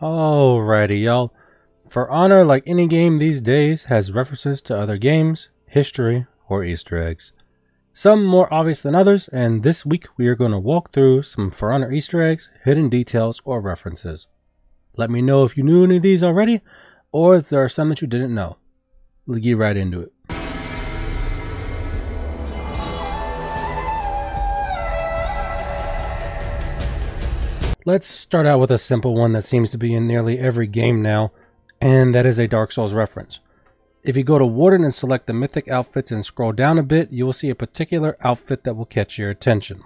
Alrighty, y'all. For Honor, like any game these days, has references to other games, history, or Easter eggs. Some more obvious than others, and this week we are going to walk through some For Honor Easter eggs, hidden details, or references. Let me know if you knew any of these already, or if there are some that you didn't know. Let's get right into it. Let's start out with a simple one that seems to be in nearly every game now, and that is a Dark Souls reference. If you go to Warden and select the Mythic outfits and scroll down a bit, you will see a particular outfit that will catch your attention.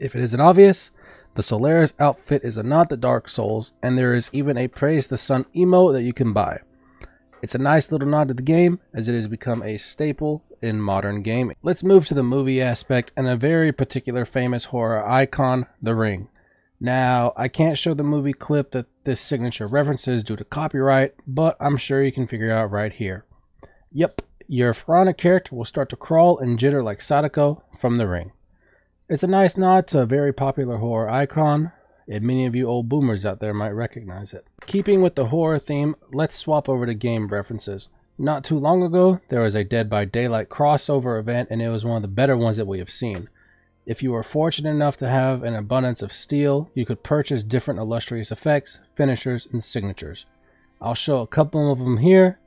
If it isn't obvious, the Solaris outfit is a nod to Dark Souls, and there is even a Praise the Sun emote that you can buy. It's a nice little nod to the game, as it has become a staple in modern gaming. Let's move to the movie aspect and a very particular famous horror icon, The Ring. Now, I can't show the movie clip that this signature references due to copyright, but I'm sure you can figure it out right here. Yep, your For character will start to crawl and jitter like Sadako from the ring. It's a nice nod to a very popular horror icon, and many of you old boomers out there might recognize it. Keeping with the horror theme, let's swap over to game references. Not too long ago, there was a Dead by Daylight crossover event, and it was one of the better ones that we have seen. If you were fortunate enough to have an abundance of steel, you could purchase different illustrious effects, finishers, and signatures. I'll show a couple of them here.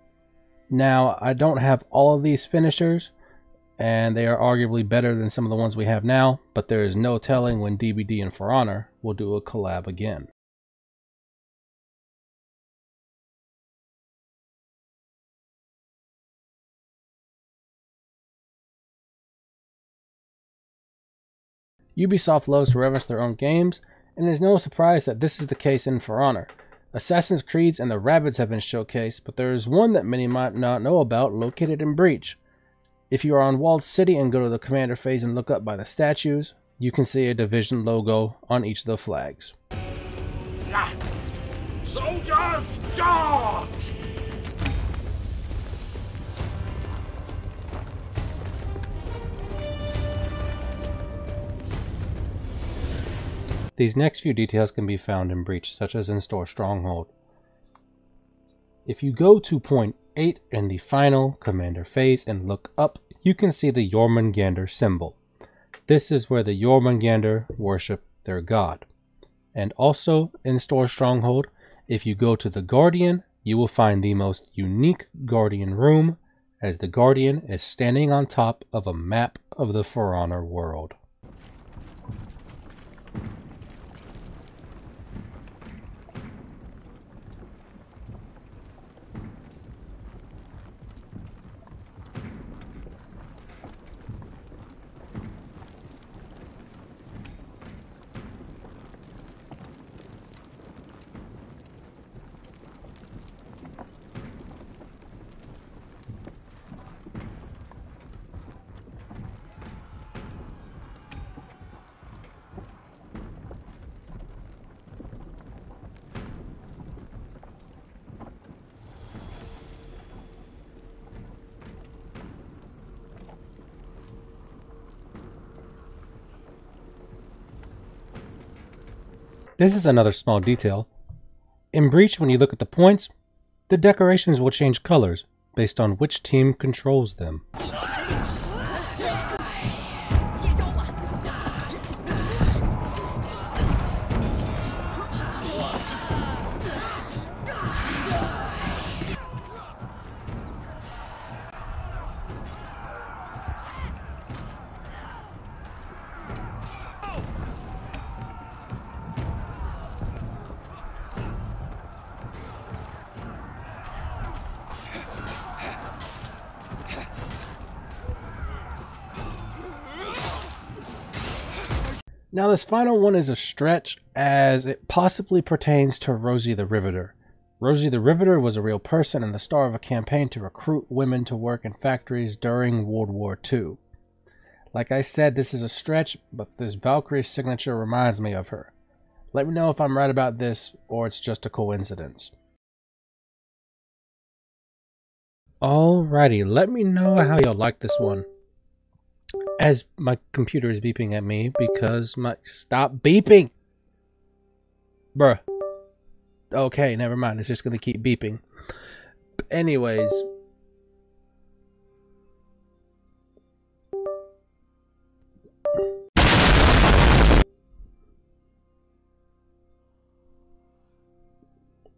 Now, I don't have all of these finishers, and they are arguably better than some of the ones we have now, but there is no telling when DBD and For Honor will do a collab again. Ubisoft loves to reference their own games, and it is no surprise that this is the case in For Honor. Assassin's Creeds and the Rabbids have been showcased, but there is one that many might not know about located in Breach. If you are on Walled City and go to the Commander phase and look up by the statues, you can see a Division logo on each of the flags. Soldiers, charge! These next few details can be found in Breach, such as in Storr Stronghold. If you go to point 8 in the final Commander phase and look up, you can see the Jormungandr symbol. This is where the Jormungandr worship their god. And also in Storr Stronghold, if you go to the Guardian, you will find the most unique Guardian room, as the Guardian is standing on top of a map of the For Honor world. This is another small detail. In Breach, when you look at the points, the decorations will change colors based on which team controls them. Now, this final one is a stretch as it possibly pertains to Rosie the Riveter. Rosie the Riveter was a real person and the star of a campaign to recruit women to work in factories during World War II. Like I said, this is a stretch, but this Valkyrie signature reminds me of her. Let me know if I'm right about this or it's just a coincidence. Alrighty, let me know how y'all like this one as my computer is beeping at me because my stop beeping bruh Okay, never mind. It's just to keep beeping. Anyways.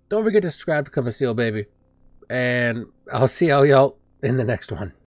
Don't forget to subscribe to Become a Seal Baby. And I'll see all y'all in the next one.